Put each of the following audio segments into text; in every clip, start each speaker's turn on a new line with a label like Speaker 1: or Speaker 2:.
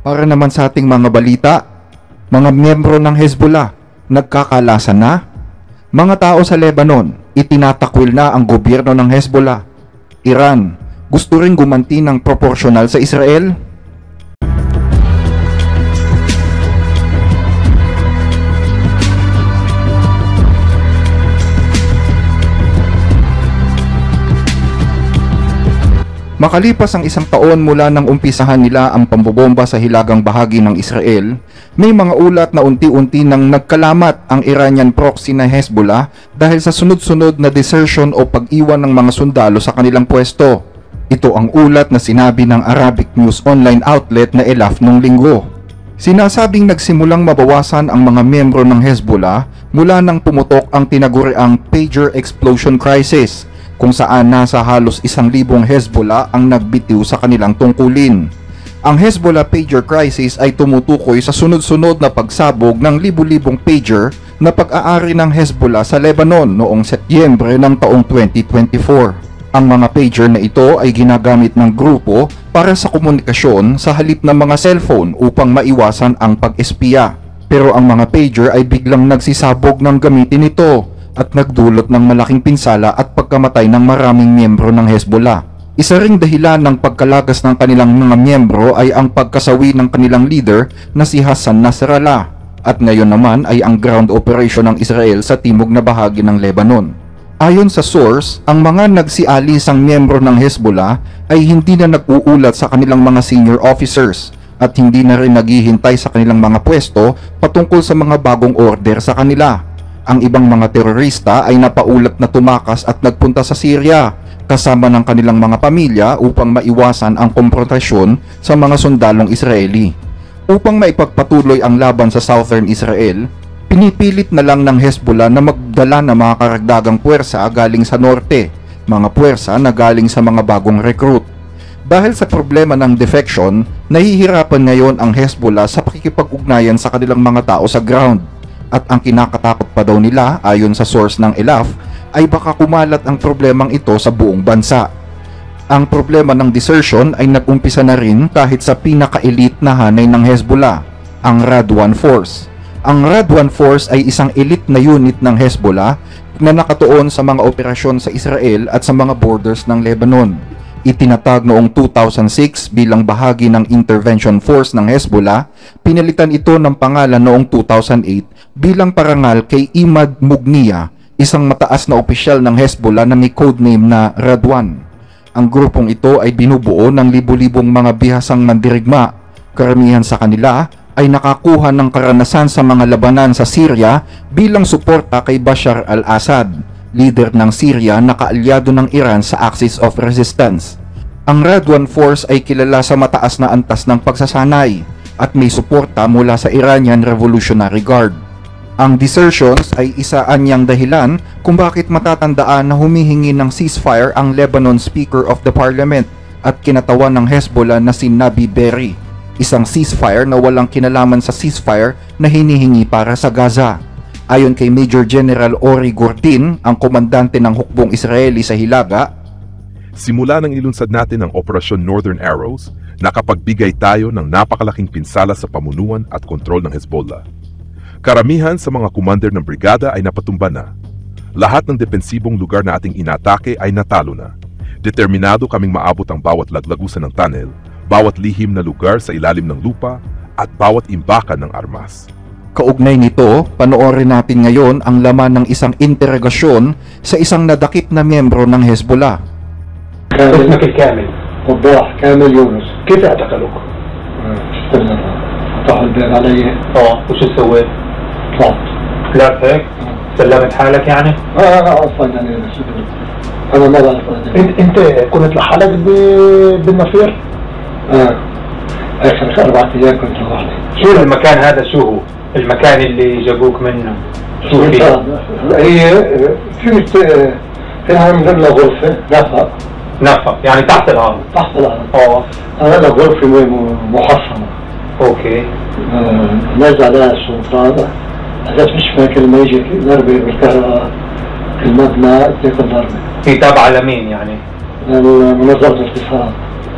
Speaker 1: Para naman sa ating mga balita, mga miyembro ng Hezbollah, nagkakalasan na? Mga tao sa Lebanon, itinatakwil na ang gobyerno ng Hezbollah. Iran, gusto ring gumanti ng proporsyonal sa Israel? Makalipas ang isang taon mula nang umpisahan nila ang pambobomba sa hilagang bahagi ng Israel, may mga ulat na unti-unti nang nagkalamat ang Iranian proxy na Hezbollah dahil sa sunod-sunod na desertion o pag-iwan ng mga sundalo sa kanilang pwesto. Ito ang ulat na sinabi ng Arabic news online outlet na Elaf nung linggo. Sinasabing nagsimulang mabawasan ang mga miyembro ng Hezbollah mula nang pumutok ang tinaguriang pager explosion crisis kung saan nasa halos isang libong Hezbollah ang nagbitiw sa kanilang tungkulin. Ang Hezbollah pager crisis ay tumutukoy sa sunod-sunod na pagsabog ng libu-libong pager na pag-aari ng Hezbollah sa Lebanon noong Setyembre ng taong 2024. Ang mga pager na ito ay ginagamit ng grupo para sa komunikasyon sa halip ng mga cellphone upang maiwasan ang pag-espiya. Pero ang mga pager ay biglang nagsisabog ng gamitin ito at nagdulot ng malaking pinsala at pagkamatay ng maraming miyembro ng Hezbollah. Isa ring dahilan ng pagkalagas ng kanilang mga miyembro ay ang pagkasawi ng kanilang leader na si Hassan Nasrallah at ngayon naman ay ang ground operation ng Israel sa timog na bahagi ng Lebanon. Ayon sa source, ang mga nagsialisang miyembro ng Hezbollah ay hindi na nag-uulat sa kanilang mga senior officers at hindi na rin naghihintay sa kanilang mga pwesto patungkol sa mga bagong order sa kanila ang ibang mga terorista ay napaulat na tumakas at nagpunta sa Syria kasama ng kanilang mga pamilya upang maiwasan ang konfrontasyon sa mga sundalong Israeli. Upang maipagpatuloy ang laban sa southern Israel, pinipilit na lang ng Hezbollah na magdala ng mga karagdagang puwersa galing sa norte, mga puwersa na galing sa mga bagong recruit. Dahil sa problema ng defection, nahihirapan ngayon ang Hezbollah sa pakikipag-ugnayan sa kanilang mga tao sa ground at ang kinakatakot pa daw nila ayon sa source ng ELAF ay baka kumalat ang problemang ito sa buong bansa. Ang problema ng desertion ay nag-umpisa na rin kahit sa pinaka-elite na hanay ng Hezbollah, ang Radwan Force. Ang Radwan Force ay isang elite na unit ng Hezbollah na nakatuon sa mga operasyon sa Israel at sa mga borders ng Lebanon. Itinatag noong 2006 bilang bahagi ng intervention force ng Hezbollah, pinalitan ito ng pangalan noong 2008 bilang parangal kay Imad Mugniya, isang mataas na opisyal ng Hezbollah na may codename na Radwan. Ang grupong ito ay binubuo ng libu-libong mga bihasang mandirigma. Karamihan sa kanila ay nakakuha ng karanasan sa mga labanan sa Syria bilang suporta kay Bashar al-Assad, leader ng Syria na kaalyado ng Iran sa Axis of Resistance. Ang Radwan Force ay kilala sa mataas na antas ng pagsasanay at may suporta mula sa Iranian Revolutionary Guard. Ang desertions ay isa anyang dahilan kung bakit matatandaan na humihingi ng ceasefire ang Lebanon Speaker of the Parliament at kinatawan ng Hezbollah na si Nabi Berri, isang ceasefire na walang kinalaman sa ceasefire na hinihingi para sa Gaza. Ayon kay Major General Ori Gordin, ang komandante ng hukbong Israeli sa Hilaga,
Speaker 2: Simula nang ilunsad natin ang Operasyon Northern Arrows, nakapagbigay tayo ng napakalaking pinsala sa pamunuan at kontrol ng Hezbollah. Karamihan sa mga commander ng brigada ay napatumba na. Lahat ng depensibong lugar na ating inatake ay natalo na. Determinado kaming maabot ang bawat laglagusan ng tunnel, bawat lihim na lugar sa ilalim ng lupa, at bawat imbakan ng armas.
Speaker 1: Kaugnay nito, panoorin natin ngayon ang laman ng isang interogasyon sa isang nadakip na miyembro ng Hezbollah.
Speaker 3: اسمك الكامل
Speaker 4: وضاح كامل يونس
Speaker 3: كيف اعتقلوك؟
Speaker 4: استنى فتحوا الباب علي
Speaker 3: اه وشو سويت؟
Speaker 4: طلعت
Speaker 3: طلعت هيك؟ سلمت حالك يعني؟
Speaker 4: آه انا اصلا يعني انا ما بعرف أنا.
Speaker 3: انت انت كنت لحالك ب- بالنفير؟
Speaker 4: اه اخر اربع ايام كنت لوحدي
Speaker 3: شو المكان هذا شو هو؟ المكان اللي جابوك منه. شو فيه؟
Speaker 4: آه، هي في من لنا غرفة. نفق.
Speaker 3: نفق. يعني تحت الأرض
Speaker 4: تحت الأرض
Speaker 3: آه
Speaker 4: انا لنا غرفة محصنة.
Speaker 3: أوكي.
Speaker 4: آه، نزل عليها السلطان. هذا مش فاكر لما يجي ضربة بالكهرباء. المبنى تأكل ضربة.
Speaker 3: هي تابعة لمين يعني؟
Speaker 4: منظمه الاتصالات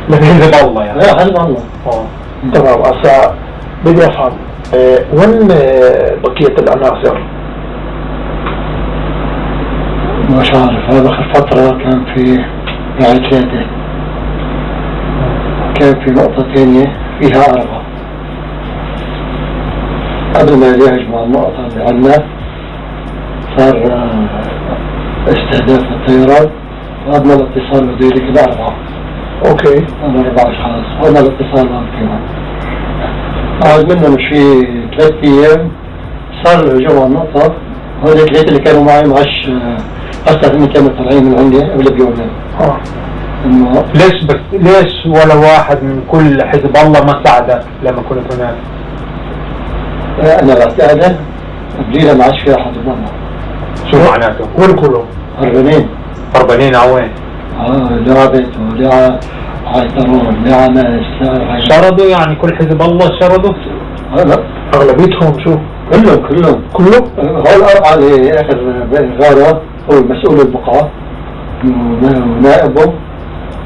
Speaker 3: لحزب الله يعني.
Speaker 4: لا حلم الله
Speaker 3: آه
Speaker 5: تمام هسا بدي أفهم. آه، وين آه، بقية العناصر؟
Speaker 4: مش عارف هذا آخر فترة كان في يعني ثلاثة كان في نقطة ثانية فيها أربعة. قبل ما يهجموا على النقطة اللي عندنا صار آه، استهداف الطيران وأدنى الاتصال بذلك الأربعة
Speaker 5: أوكي.
Speaker 4: أنا أربع أشخاص وأنا الاتصال كمان قعد منهم شي ثلاث أيام صار الهجوم على النقطة هول الثلاثة اللي كانوا معي معش أصلا هم كانوا طالعين من عندي قبل بيومين آه
Speaker 3: ليش بس ليش ولا واحد من كل حزب الله ما ساعدك لما كنت هناك؟
Speaker 4: أنا بعتقد بجيلة ما عادش فيها حد منهم
Speaker 3: شو معناته؟
Speaker 5: وين كلهم؟
Speaker 4: هربانين
Speaker 3: هربانين على وين؟
Speaker 4: آه لعبت ولعب
Speaker 3: شردوا يعني كل حزب الله شردوا؟
Speaker 4: هلا
Speaker 5: أغلبيتهم شو؟
Speaker 4: كلهم كلهم
Speaker 5: كلهم؟
Speaker 4: هو الأربعة اللي آخر غارة هو مسؤول البقعة ونائبه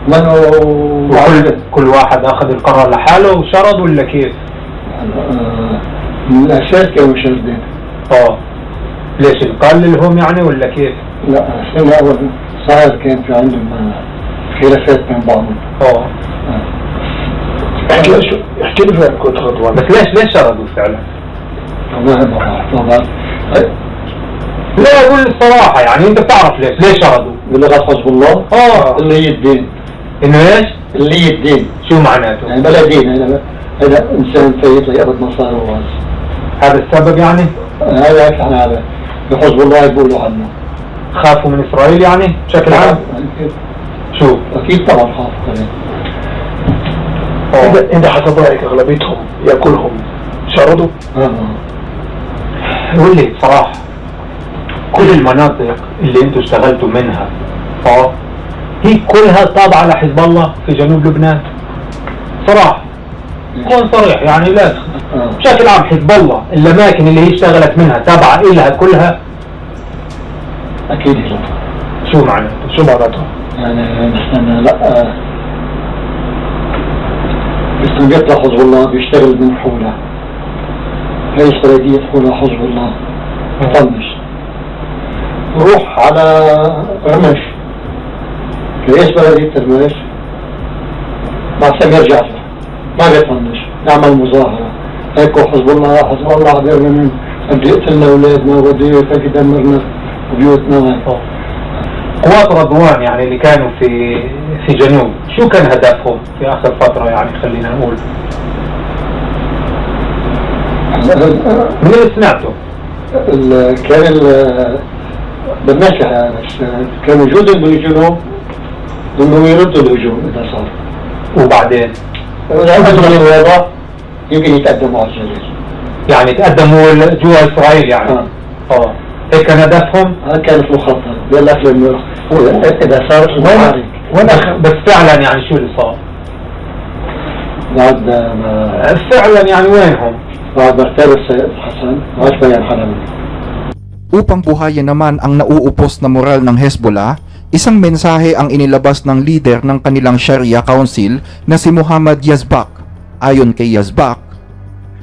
Speaker 4: منه
Speaker 3: وكل كل واحد أخذ القرار لحاله وشرد ولا كيف؟
Speaker 4: آه، من الأساس كانوا مشردين
Speaker 3: آه ليش نقللهم يعني ولا كيف؟
Speaker 4: لا السنة أول صار كان في عندهم آه، خلافات بين بعضهم
Speaker 3: آه.
Speaker 5: احكي احكي لي فين كنت غضبان
Speaker 3: بس ليش ليش شردوا فعلا؟
Speaker 4: والله ما بعرف طبعا
Speaker 3: لا قول الصراحة يعني أنت بتعرف ليش ليش شردوا؟
Speaker 4: بلغة حزب الله
Speaker 3: آه.
Speaker 4: اللي هي الدين
Speaker 3: إنه إيش؟
Speaker 4: اللي هي الدين
Speaker 3: شو معناته؟
Speaker 4: يعني بلا دين أنا أنا إنسان فايت ليقبض مصاري وواس
Speaker 3: هذا السبب يعني؟
Speaker 4: هذا هيك إحنا على بحزب الله يقولوا عنه.
Speaker 3: خافوا من إسرائيل يعني؟ بشكل عام؟ شو؟
Speaker 4: أكيد طبعا خاف عليه
Speaker 5: انت انت حسب رايك أغلبيتهم يأكلهم شردوا؟
Speaker 4: آه.
Speaker 3: قول لي بصراحة كل المناطق اللي أنتوا اشتغلتوا منها آه هي كلها تابعة لحزب الله في جنوب لبنان صراحة كون صريح يعني لا
Speaker 4: آه.
Speaker 3: بشكل عام حزب الله الأماكن اللي هي اشتغلت منها تابعة إلها كلها
Speaker 4: أكيد لا
Speaker 3: شو معناته؟
Speaker 5: شو معناته؟
Speaker 4: يعني لا. بس بيطلع حزب الله بيشتغل من حولة. هي استراتيجية حولها حزب الله. طنش روح على رمش. رئيس بلدية رمش مع سمير جعفر ما بيطنش. نعمل مظاهرة. هيك حزب الله حزب الله بيرمي بده يقتلنا أولادنا وبده يدمرنا وهيك
Speaker 3: قوات رضوان يعني اللي كانوا في في جنوب. شو كان هدفهم في آخر فترة يعني خلينا نقول؟ من اللي سمعته
Speaker 4: كان ال- بالنكهة يعني كان وجودهم بالجنوب انهم يردوا الهجوم إذا صار.
Speaker 3: وبعدين؟
Speaker 4: عندهم الوضع يمكن يتقدموا على الجليل
Speaker 3: يعني تقدموا جوا إسرائيل يعني.
Speaker 4: آه.
Speaker 3: آه. هيك كان هدفهم
Speaker 4: هذا كانت مخططة بيقول لك لانه اذا صارت المعارك
Speaker 3: وين أخ- بس فعلا يعني شو اللي صار؟
Speaker 4: بعد ما
Speaker 3: فعلا يعني وينهم؟
Speaker 4: بعد ما اغتاب السيد حسن ما عادش بيان حدا منه
Speaker 1: Upang buhayin naman ang nauupos na moral ng Hezbollah, isang mensahe ang inilabas ng leader ng kanilang Sharia Council na si Muhammad Yazbak. Ayon kay Yazbak,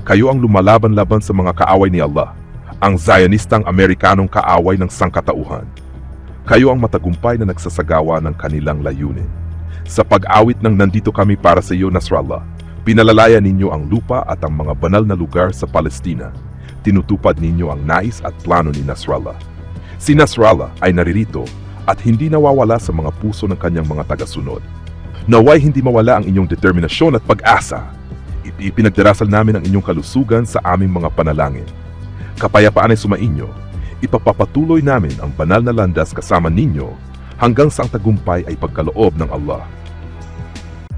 Speaker 2: Kayo ang lumalaban-laban sa mga kaaway ni Allah, ang Zionistang Amerikanong kaaway ng sangkatauhan. Kayo ang matagumpay na nagsasagawa ng kanilang layunin. Sa pag-awit ng nandito kami para sa iyo, Nasrallah, pinalalaya ninyo ang lupa at ang mga banal na lugar sa Palestina. Tinutupad ninyo ang nais at plano ni Nasrallah. Si Nasrallah ay naririto at hindi nawawala sa mga puso ng kanyang mga tagasunod. Naway hindi mawala ang inyong determinasyon at pag-asa Ipi- Ipinagdarasal namin ang inyong kalusugan sa aming mga panalangin. Kapayapaan ay sumainyo. Ipapapatuloy namin ang banal na landas kasama ninyo hanggang sa ang tagumpay ay pagkaloob ng Allah.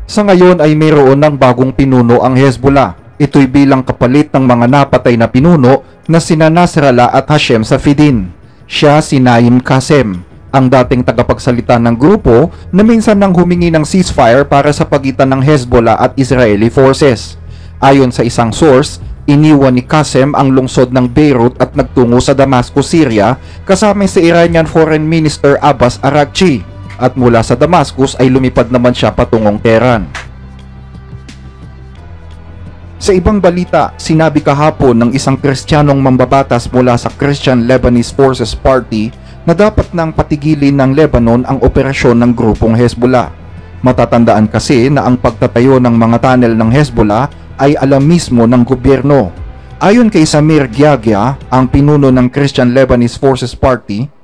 Speaker 1: sa ngayon ay mayroon ng bagong pinuno ang Hezbollah. Ito'y bilang kapalit ng mga napatay na pinuno na sina Nasrallah at Hashem Safidin. Siya si Naim Kasem, ang dating tagapagsalita ng grupo na minsan nang humingi ng ceasefire para sa pagitan ng Hezbollah at Israeli forces. Ayon sa isang source, iniwan ni Kasem ang lungsod ng Beirut at nagtungo sa Damascus, Syria kasama si Iranian Foreign Minister Abbas Araghchi at mula sa Damascus ay lumipad naman siya patungong Tehran. Sa ibang balita, sinabi kahapon ng isang Kristiyanong mambabatas mula sa Christian Lebanese Forces Party na dapat nang patigilin ng Lebanon ang operasyon ng grupong Hezbollah. Matatandaan kasi na ang pagtatayo ng mga tunnel ng Hezbollah ay alam mismo ng gobyerno. Ayon kay Samir Giagya, ang pinuno ng Christian Lebanese Forces Party,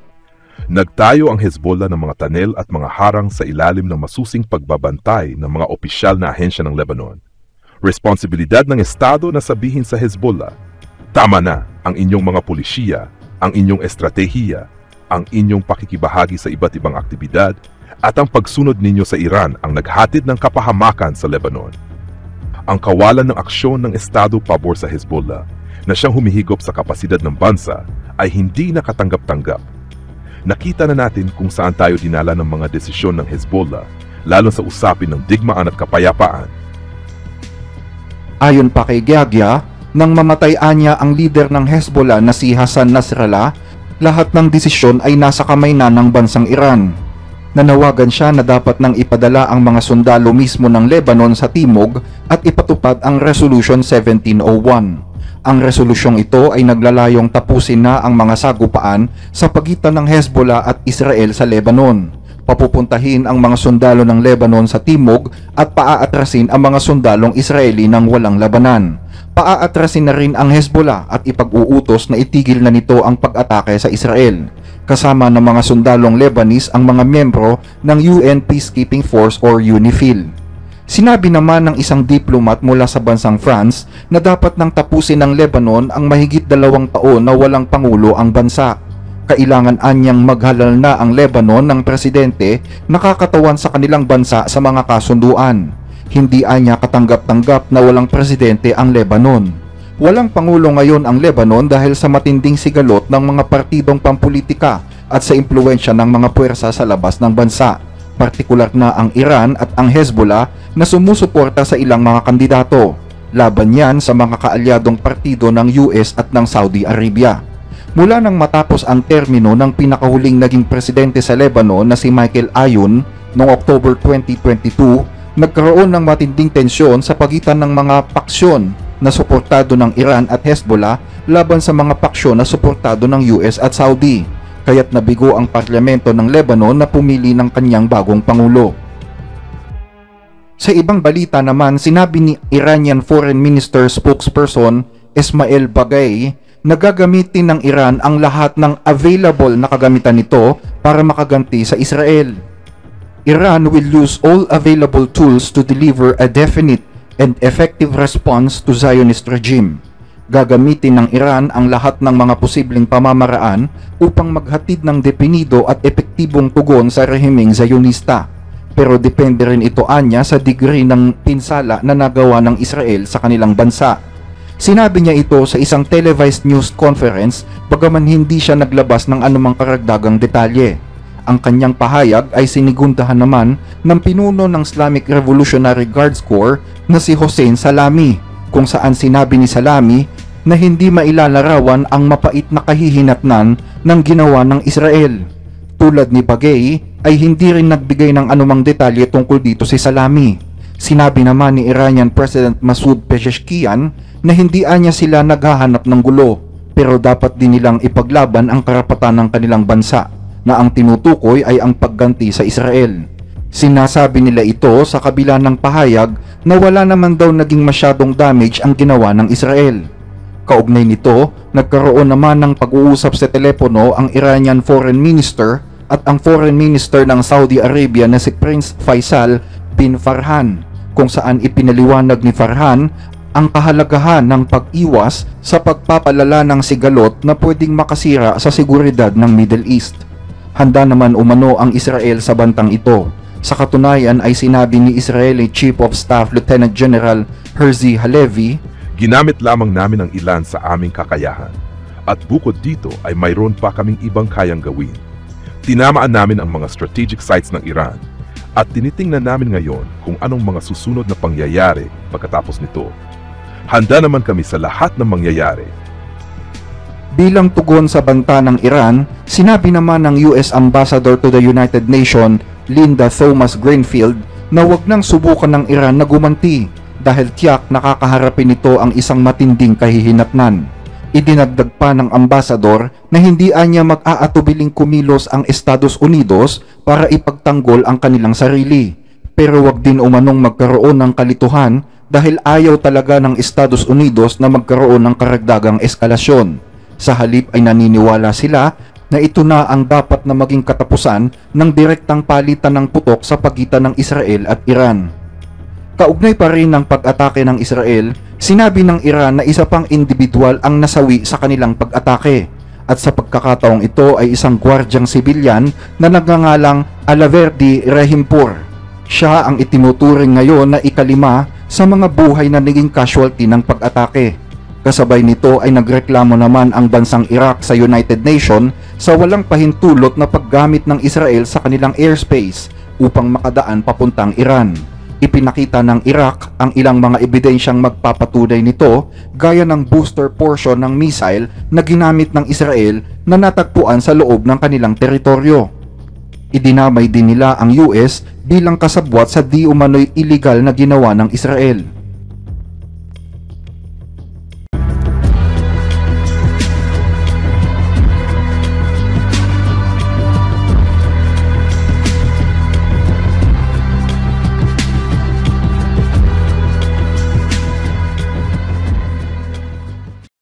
Speaker 2: Nagtayo ang Hezbollah ng mga tanel at mga harang sa ilalim ng masusing pagbabantay ng mga opisyal na ahensya ng Lebanon. Responsibilidad ng Estado na sabihin sa Hezbollah, tama na ang inyong mga pulisya, ang inyong estratehiya, ang inyong pakikibahagi sa iba't ibang aktibidad, at ang pagsunod ninyo sa Iran ang naghatid ng kapahamakan sa Lebanon. Ang kawalan ng aksyon ng Estado pabor sa Hezbollah na siyang humihigop sa kapasidad ng bansa ay hindi nakatanggap-tanggap nakita na natin kung saan tayo dinala ng mga desisyon ng Hezbollah, lalo sa usapin ng digmaan at kapayapaan.
Speaker 1: Ayon pa kay Giagya, nang mamatay anya ang leader ng Hezbollah na si Hassan Nasrallah, lahat ng desisyon ay nasa kamay na ng bansang Iran. Nanawagan siya na dapat nang ipadala ang mga sundalo mismo ng Lebanon sa timog at ipatupad ang Resolution 1701. Ang resolusyong ito ay naglalayong tapusin na ang mga sagupaan sa pagitan ng Hezbollah at Israel sa Lebanon. Papupuntahin ang mga sundalo ng Lebanon sa timog at paaatrasin ang mga sundalong Israeli ng walang labanan. Paaatrasin na rin ang Hezbollah at ipag-uutos na itigil na nito ang pag-atake sa Israel. Kasama ng mga sundalong Lebanese ang mga miyembro ng UN Peacekeeping Force or UNIFIL. Sinabi naman ng isang diplomat mula sa bansang France na dapat nang tapusin ng Lebanon ang mahigit dalawang taon na walang pangulo ang bansa. Kailangan anyang maghalal na ang Lebanon ng presidente nakakatawan sa kanilang bansa sa mga kasunduan. Hindi anya katanggap-tanggap na walang presidente ang Lebanon. Walang pangulo ngayon ang Lebanon dahil sa matinding sigalot ng mga partidong pampolitika at sa impluensya ng mga puwersa sa labas ng bansa partikular na ang Iran at ang Hezbollah na sumusuporta sa ilang mga kandidato. Laban yan sa mga kaalyadong partido ng US at ng Saudi Arabia. Mula nang matapos ang termino ng pinakahuling naging presidente sa Lebanon na si Michael Ayoun noong October 2022, nagkaroon ng matinding tensyon sa pagitan ng mga paksyon na suportado ng Iran at Hezbollah laban sa mga paksyon na suportado ng US at Saudi kaya't nabigo ang parlamento ng Lebanon na pumili ng kanyang bagong pangulo. Sa ibang balita naman, sinabi ni Iranian Foreign Minister spokesperson Ismail Bagay na gagamitin ng Iran ang lahat ng available na kagamitan nito para makaganti sa Israel. Iran will use all available tools to deliver a definite and effective response to Zionist regime gagamitin ng Iran ang lahat ng mga posibleng pamamaraan upang maghatid ng depinido at epektibong tugon sa rehimeng Zionista. Pero depende rin ito anya sa degree ng pinsala na nagawa ng Israel sa kanilang bansa. Sinabi niya ito sa isang televised news conference bagaman hindi siya naglabas ng anumang karagdagang detalye. Ang kanyang pahayag ay sinigundahan naman ng pinuno ng Islamic Revolutionary Guards Corps na si Hossein Salami kung saan sinabi ni Salami na hindi mailalarawan ang mapait na kahihinatnan ng ginawa ng Israel. Tulad ni Bagay ay hindi rin nagbigay ng anumang detalye tungkol dito si Salami. Sinabi naman ni Iranian President Masoud Pezeshkian na hindi anya sila naghahanap ng gulo pero dapat din nilang ipaglaban ang karapatan ng kanilang bansa na ang tinutukoy ay ang pagganti sa Israel. Sinasabi nila ito sa kabila ng pahayag na wala naman daw naging masyadong damage ang ginawa ng Israel. Kaugnay nito, nagkaroon naman ng pag-uusap sa telepono ang Iranian Foreign Minister at ang Foreign Minister ng Saudi Arabia na si Prince Faisal bin Farhan kung saan ipinaliwanag ni Farhan ang kahalagahan ng pag-iwas sa pagpapalala ng sigalot na pwedeng makasira sa seguridad ng Middle East. Handa naman umano ang Israel sa bantang ito. Sa katunayan ay sinabi ni Israeli Chief of Staff Lieutenant General Herzi Halevi
Speaker 2: Ginamit lamang namin ang ilan sa aming kakayahan. At bukod dito ay mayroon pa kaming ibang kayang gawin. Tinamaan namin ang mga strategic sites ng Iran at tinitingnan namin ngayon kung anong mga susunod na pangyayari pagkatapos nito. Handa naman kami sa lahat ng mangyayari.
Speaker 1: Bilang tugon sa banta ng Iran, sinabi naman ng US Ambassador to the United Nations, Linda Thomas Greenfield, na wag nang subukan ng Iran na gumanti dahil tiyak nakakaharapin nito ang isang matinding kahihinatnan. Idinagdag pa ng ambasador na hindi anya mag-aatubiling kumilos ang Estados Unidos para ipagtanggol ang kanilang sarili. Pero wag din umanong magkaroon ng kalituhan dahil ayaw talaga ng Estados Unidos na magkaroon ng karagdagang eskalasyon. Sa halip ay naniniwala sila na ito na ang dapat na maging katapusan ng direktang palitan ng putok sa pagitan ng Israel at Iran. Kaugnay pa rin ng pag-atake ng Israel, sinabi ng Iran na isa pang individual ang nasawi sa kanilang pag-atake. At sa pagkakataong ito ay isang gwardyang sibilyan na nagngangalang Alaverdi Rahimpur. Siya ang itinuturing ngayon na ikalima sa mga buhay na naging casualty ng pag-atake. Kasabay nito ay nagreklamo naman ang bansang Iraq sa United Nations sa walang pahintulot na paggamit ng Israel sa kanilang airspace upang makadaan papuntang Iran. Ipinakita ng Iraq ang ilang mga ebidensyang magpapatunay nito gaya ng booster portion ng missile na ginamit ng Israel na natagpuan sa loob ng kanilang teritoryo. Idinamay din nila ang US bilang kasabwat sa di umano'y illegal na ginawa ng Israel.